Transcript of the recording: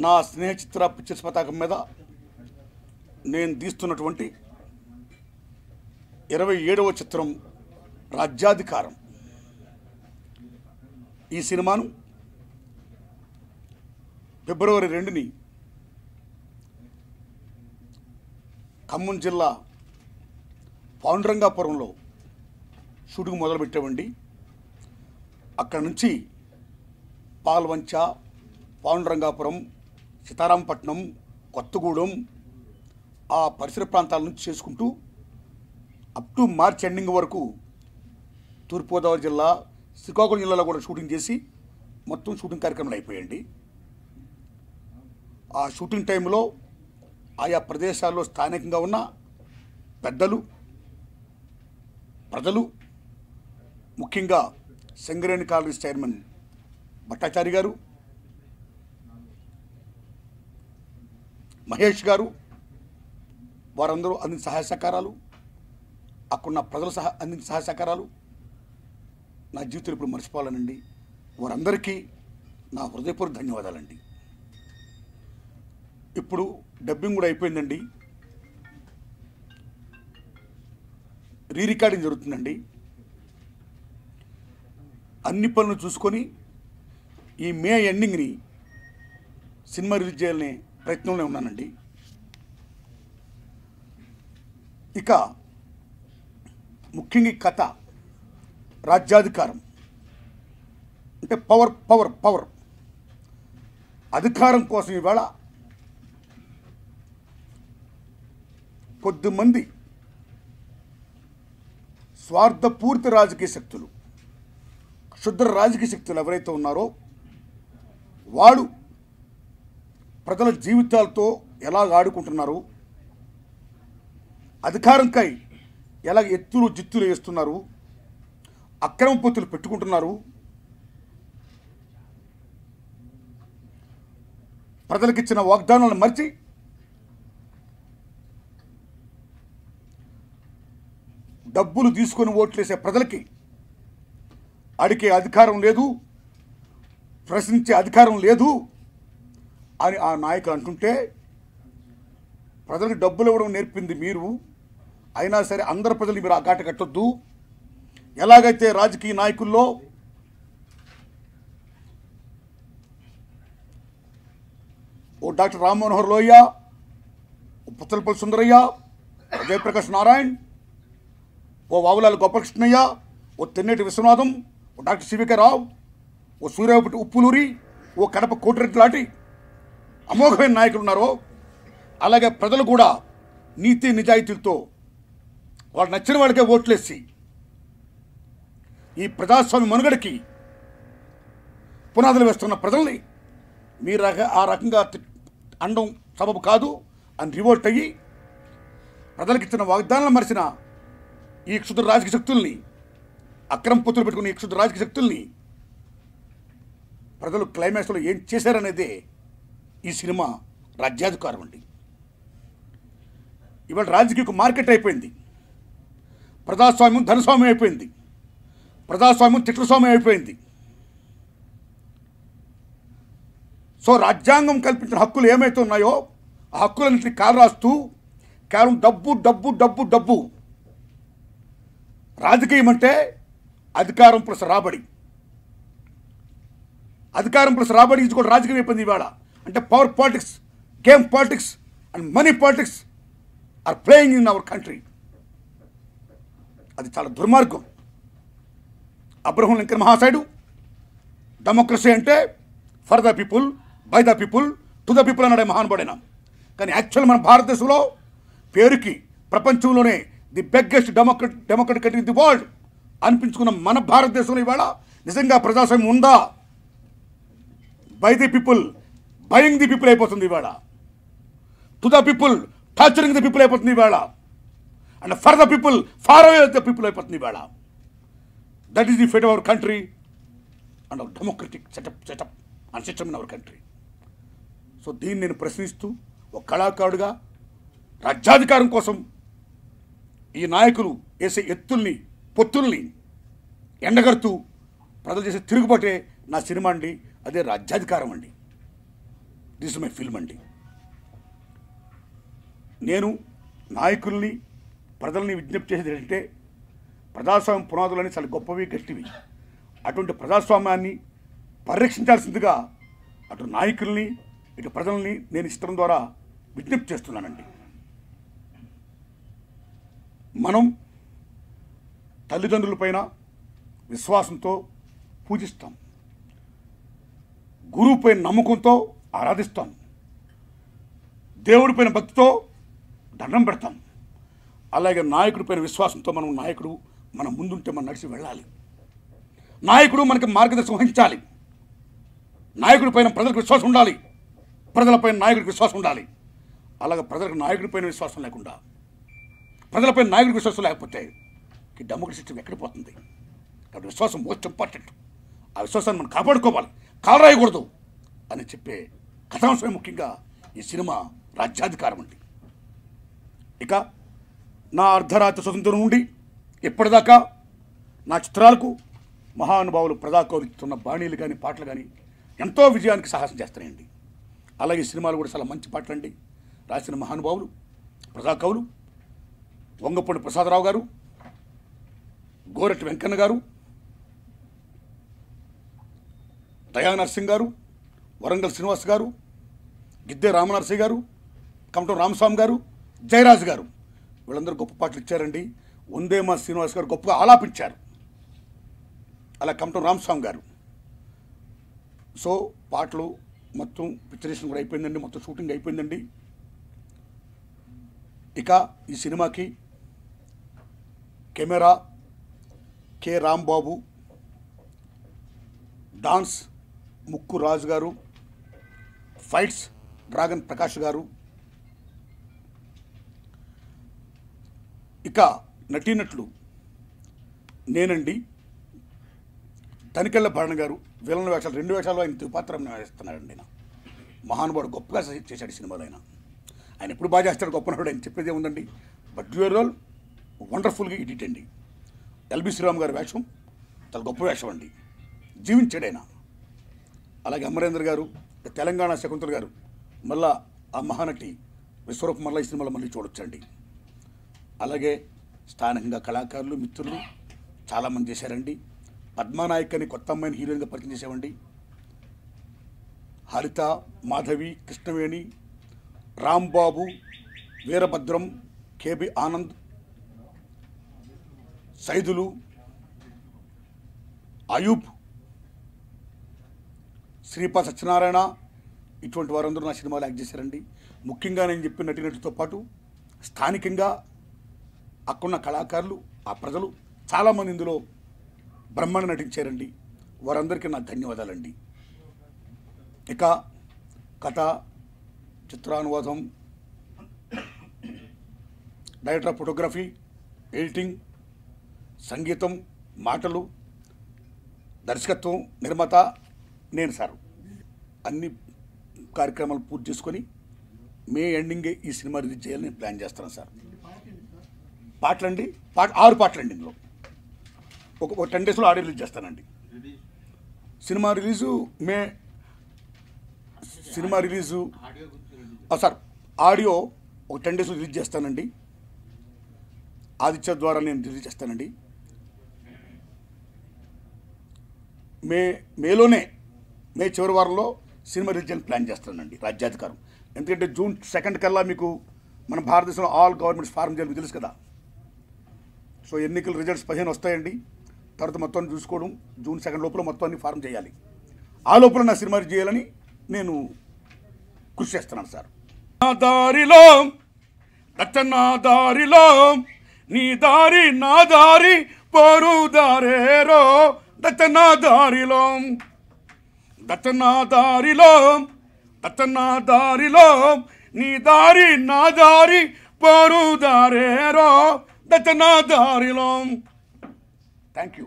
నా స్నేహచిత్ర పిక్చర్స్ పతాకం మీద నేను తీస్తున్నటువంటి ఇరవై ఏడవ చిత్రం రాజ్యాధికారం. ఈ సినిమాను ఫిబ్రవరి రెండుని ఖమ్మం జిల్లా పాండురంగాపురంలో షూటింగ్ మొదలుపెట్టామండి. అక్కడ నుంచి పాల్వంచ పాండురంగాపురం సీతారాంపట్నం కొత్తగూడెం ఆ పరిసర ప్రాంతాల నుంచి చేసుకుంటూ అప్ టు మార్చ్ ఎండింగ్ వరకు తూర్పుగోదావరి జిల్లా శ్రీకాకుళం జిల్లాలో కూడా షూటింగ్ చేసి మొత్తం షూటింగ్ కార్యక్రమాలు అయిపోయాయండి. ఆ షూటింగ్ టైంలో ఆయా ప్రదేశాల్లో స్థానికంగా ఉన్న పెద్దలు ప్రజలు ముఖ్యంగా సింగరేణి కాలనీస్ చైర్మన్ భట్టాచారి గారు మహేష్ గారు వారందరూ అందించిన సహాయ సహకారాలు అక్కడున్న ప్రజలు సహా అందించిన సహాయ సహకారాలు నా జీవితంలో ఇప్పుడు మర్చిపోవాలనండి వారందరికీ నా హృదయపూర్వక ధన్యవాదాలండి. ఇప్పుడు డబ్బింగ్ కూడా అయిపోయిందండి. రీ రికార్డింగ్ జరుగుతుందండి. అన్ని పనులు చూసుకొని ఈ మే ఎండింగ్ని సినిమా రిలీజ్ చేయాలనే ప్రయత్నంలో ఉన్నానండి. ఇక ముఖ్యంగా ఈ కథ రాజ్యాధికారం అంటే పవర్ పవర్ పవర్. అధికారం కోసం ఇవాళ కొద్దిమంది స్వార్థపూరిత రాజకీయ శక్తులు క్షుద్ర రాజకీయ శక్తులు ఎవరైతే ఉన్నారో వాడు ప్రజల జీవితాలతో ఎలా ఆడుకుంటున్నారు? అధికారంకై ఎలా ఎత్తులు జిత్తులు వేస్తున్నారు? అక్రమ పొత్తులు పెట్టుకుంటున్నారు? ప్రజలకిచ్చిన వాగ్దానాలను మర్చి డబ్బులు తీసుకొని ఓట్లేసే ప్రజలకి అడిగే అధికారం లేదు ప్రశ్నించే అధికారం లేదు అని ఆ నాయకులు అంటుంటే ప్రజలకు డబ్బులు ఇవ్వడం నేర్పింది మీరు. అయినా సరే అందరు ప్రజలు మీరు ఆ ఘాట కట్టొద్దు. ఎలాగైతే రాజకీయ నాయకుల్లో ఓ డాక్టర్ రామ్ మనోహర్ లోహియ ఓ పుత్తలపల్లి సుందరయ్య జయప్రకాష్ నారాయణ్ ఓ వావులాల గోపాలకృష్ణయ్య ఓ తెన్నేటి విశ్వనాథం ఓ డాక్టర్ సివికే రావు ఓ సూర్యాపటి ఉప్పులూరి ఓ కడప కోటిరెడ్డి లాంటి అమోఘమైన నాయకులు ఉన్నారో అలాగే ప్రజలు కూడా నీతి నిజాయితీలతో వాళ్ళు నచ్చిన వాళ్ళకే ఓట్లేసి ఈ ప్రజాస్వామ్య మనుగడకి పునాదులు వేస్తున్న ప్రజల్ని మీరు రక- ఆ రకంగా అండం సబబు కాదు అని రివోల్ట్ అయ్యి ప్రజలకు ఇచ్చిన వాగ్దానాలు మరిచిన ఈ క్షుద్ర రాజకీయ శక్తుల్ని అక్రమ పొత్తులు పెట్టుకున్న ఈ క్షుద్ర రాజకీయ శక్తుల్ని ప్రజలు క్లైమాక్స్లో ఏం చేశారనేదే ఈ సినిమా రాజ్యాధికారం అండి. ఇవాళ రాజకీయ మార్కెట్ అయిపోయింది. ప్రజాస్వామ్యం ధనస్వామ్యం అయిపోయింది. ప్రజాస్వామ్యం తిట్లస్వామ్యం అయిపోయింది. సో రాజ్యాంగం కల్పించిన హక్కులు ఏమైతే ఉన్నాయో ఆ హక్కులన్నింటినీ కాలరాస్తూ కేవలం డబ్బు డబ్బు డబ్బు డబ్బు. రాజకీయం అంటే అధికారం ప్లస్ రాబడి. అధికారం ప్లస్ రాబడి ఇది కూడా రాజకీయం అయిపోయింది ఇవాళ. అంటే power politics game politics and money politics are playing in our country అది చాలా దుర్మార్గం. అబ్రహం లింకన్ మహాశయుడు డెమోక్రసీ అంటే for the people by the people to the people అన్నాడే మహానుభాడైన కానీ యాక్చువల్ మన భారతదేశంలో పేరుకి ప్రపంచంలోనే the biggest democrat democratic country in the world అనిపించుకున్న మన భారతదేశంలో ఇవాళ నిజంగా ప్రజాస్వామ్యం ఉందా? By the people buying the people అయిపోతుంది ఇవాళ. To the people torturing the people అయిపోతుంది ఇవాళ. And for the people far away the people అయిపోతుంది ఇవాళ. That is the fate our country and our democratic setup setup and system in our country so దీన్ని నేను ప్రశ్నిస్తూ ఒక కళాకారుడుగా రాజ్యాధికారం కోసం ఈ నాయకులు వేసే ఎత్తుల్ని పొత్తుల్ని ఎండగడుతూ ప్రజలు చేసే తిరుగుబాటే నా సినిమా అండి. అదే రాజ్యాధికారం అండి. దిస్ మై ఫిల్మ్ అండి. నేను నాయకుల్ని ప్రజల్ని విజ్ఞప్తి చేసేది ఏంటంటే ప్రజాస్వామ్యం పునాదులని చాలా గొప్పవి గట్టివి. అటువంటి ప్రజాస్వామ్యాన్ని పరిరక్షించాల్సిందిగా అటు నాయకుల్ని ఇటు ప్రజల్ని నేను ఇష్టం ద్వారా విజ్ఞప్తి చేస్తున్నానండి. మనం తల్లిదండ్రులపైన విశ్వాసంతో పూజిస్తాం. గురువుపై నమ్మకంతో ఆరాధిస్తాం. దేవుడిపైన భక్తితో దండం పెడతాం. అలాగే నాయకుడిపైన విశ్వాసంతో మనం నాయకుడు మన ముందుంటే మనం నడిచి వెళ్ళాలి. నాయకుడు మనకి మార్గదర్శనం వహించాలి. నాయకుడి పైన ప్రజలకు విశ్వాసం ఉండాలి. ప్రజలపైన నాయకుడికి విశ్వాసం ఉండాలి. అలాగే ప్రజలకు నాయకుడిపైన విశ్వాసం లేకుండా ప్రజలపై నాయకుడికి విశ్వాసం లేకపోతే ఈ డెమోక్రసీ సిస్టమ్ ఎక్కడ పోతుంది? కాబట్టి విశ్వాసం మోస్ట్ ఇంపార్టెంట్ ఆ విశ్వాసాన్ని మనం కాపాడుకోవాలి. కాలరాయకూడదు అని చెప్పే కథాంశమే ముఖ్యంగా ఈ సినిమా రాజ్యాధికారం అండి. ఇక నా అర్ధరాత్రి స్వతంత్రం నుండి ఇప్పటిదాకా నా చిత్రాలకు మహానుభావులు ప్రజాకౌలిస్తున్న బాణీలు కానీ పాటలు కానీ ఎంతో విజయానికి సాహసం చేస్తున్నాయండి. అలాగే ఈ సినిమాలు కూడా చాలా మంచి పాటలు అండి రాసిన మహానుభావులు ప్రజాకవులు వంగపూడి ప్రసాదరావు గారు గోరటి వెంకన్న గారు దయా నర్సింగ్ గారు వరంగల్ శ్రీనివాస్ గారు గిద్దే రామనరసయ్య గారు కమటం రామస్వామి గారు జయరాజు గారు. వీళ్ళందరూ గొప్ప పాటలు ఇచ్చారండి. వందేమా శ్రీనివాస్ గారు గొప్పగా ఆలాపించారు. అలా కమటం రామస్వామి గారు. సో పాటలు మొత్తం పిక్చరేషన్ కూడా అయిపోయిందండి. మొత్తం షూటింగ్ అయిపోయిందండి. ఇక ఈ సినిమాకి కెమెరా కె రాంబాబు డాన్స్ ముక్కు రాజు గారు ఫైట్స్. డ్రాగన్ ప్రకాష్ గారు. ఇక నటీనటులు నేనండి. తనికెళ్ళ భరణ గారు విలన్ వేషాలు రెండు వేషాలు ఆయన దిపాత్రం వేస్తున్నాడండి ఆయన మహానుభావుడు గొప్పగా చేశాడు ఈ ఆయన. ఆయన ఎప్పుడు బాగా చేస్తాడు గొప్ప నటుడు ఆయన చెప్పేది ఏముందండి? బట్ యువర్ రోల్ వండర్ఫుల్గా ఎడిట్ అండి. ఎల్బి శ్రీరామ్ గారి వేషం చాలా గొప్ప వేషం అండి. జీవించాడు ఆయన. అలాగే అమరేంద్ర గారు తెలంగాణ శకుంతల గారు మళ్ళా ఆ మహానటి విశ్వరూప మళ్ళా ఈ సినిమాలో మళ్ళీ చూడొచ్చండి. అలాగే స్థానికంగా కళాకారులు మిత్రులు చాలామంది చేశారండి. పద్మానాయక్ అని కొత్త అమ్మాయిని హీరోయిన్గా పరిచయం చేసామండి హరిత మాధవి కృష్ణవేణి రాంబాబు వీరభద్రం కేబి ఆనంద్ సైదులు అయూబ్ శ్రీపా సత్యనారాయణ ఇటువంటి వారందరూ నా సినిమాలో యాక్ట్ చేశారండి. ముఖ్యంగా నేను చెప్పిన నటినటితో పాటు స్థానికంగా అక్కడున్న కళాకారులు ఆ ప్రజలు చాలామంది ఇందులో బ్రహ్మాండ నటించారండి. వారందరికీ నా ధన్యవాదాలండి. ఇక కథ చిత్రానువాదం డైరెక్టర్ ఆఫ్ ఫోటోగ్రఫీ ఎడిటింగ్ సంగీతం మాటలు దర్శకత్వం నిర్మాత నేను సార్. అన్ని కార్యక్రమాలు పూర్తి చేసుకొని మే ఎండింగే ఈ సినిమా రిలీజ్ చేయాలని నేను ప్లాన్ చేస్తున్నాను సార్. పాటలండి? పాట ఆరు పాటలండి ఇందులో. ఒక ఒక టెన్ డేస్లో ఆడే రిలీజ్ చేస్తానండి. సినిమా రిలీజు మే సినిమా రిలీజు సార్ ఆడియో ఒక టెన్ డేస్లో రిలీజ్ చేస్తానండి. ఆదిత్య ద్వారా నేను రిలీజ్ చేస్తానండి. మే మేలోనే మే చివరి వారంలో సినిమా రిలీజ్ అని ప్లాన్ చేస్తానండి రాజ్యాధికారం. ఎందుకంటే జూన్ సెకండ్ కల్లా మీకు మన భారతదేశంలో ఆల్ గవర్నమెంట్స్ ఫారం చేయాలి తెలుసు కదా. సో ఎన్నికల రిజల్ట్స్ పదిహేను వస్తాయండి. తర్వాత మొత్తం చూసుకోవడం జూన్ సెకండ్ లోపల మొత్తాన్ని ఫార్మ్ చేయాలి. ఆ లోపల నా సినిమా చేయాలని నేను కృషి చేస్తున్నాను సార్. నా దారిలో నా దారిలో నీ దారి నా దారి పోరు దారేరో దచ్చ నా దారిలో. దచ్చ దారిలో దచ్చ దారిలో నీ దారి నా దారి పోరు దారేరో దచ్చ దారిలో. Thank you